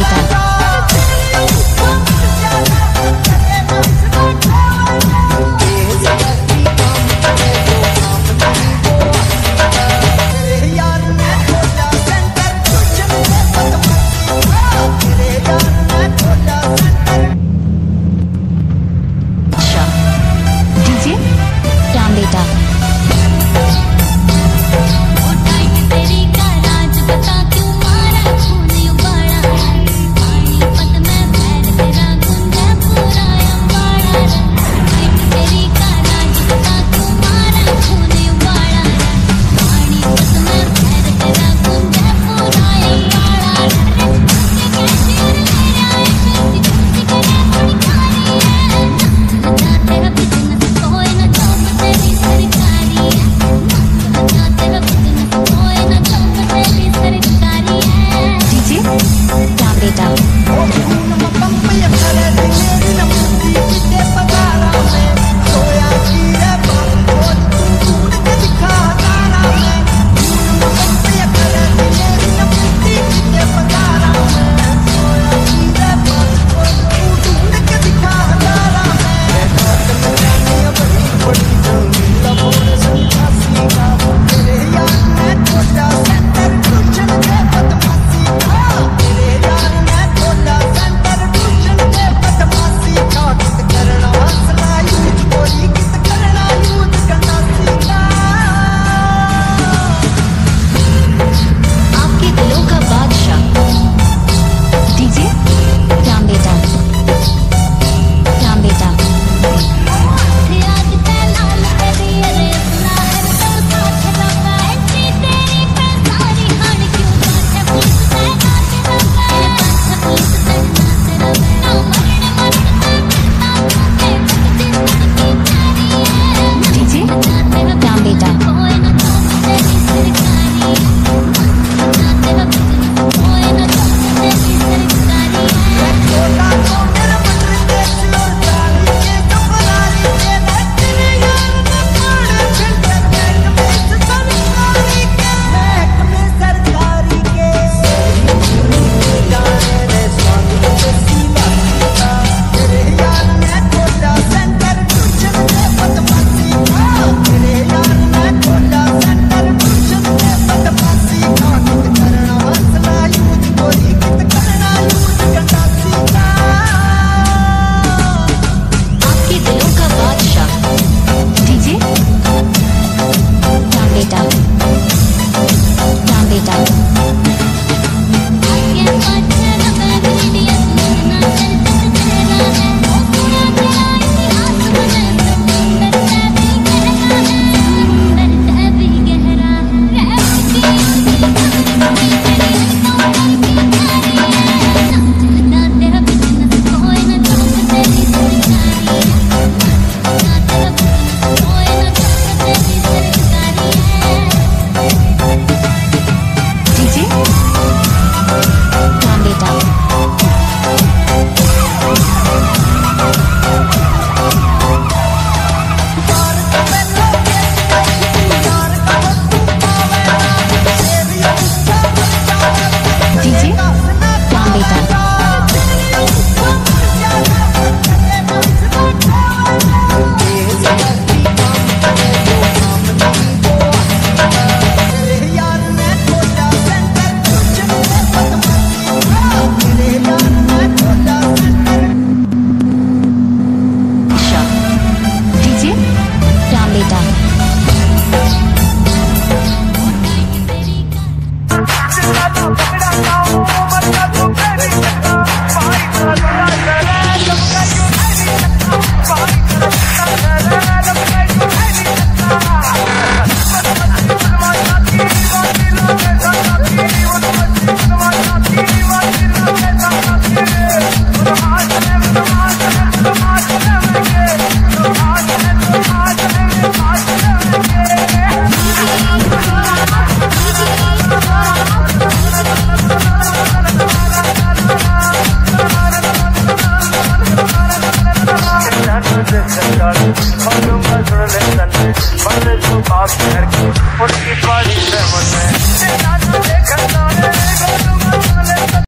கிடைத்தார் कर और तुम बस सुन ले सन में बंद छुपा के उसकी बारिश में में